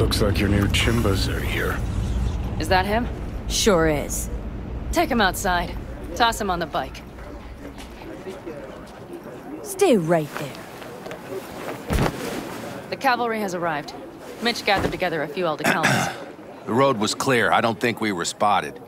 Looks like your new Chimbas are here. Is that him? Sure is. Take him outside. Toss him on the bike. Stay right there. The cavalry has arrived. Mitch gathered together a few Aldecaldos. The road was clear. I don't think we were spotted.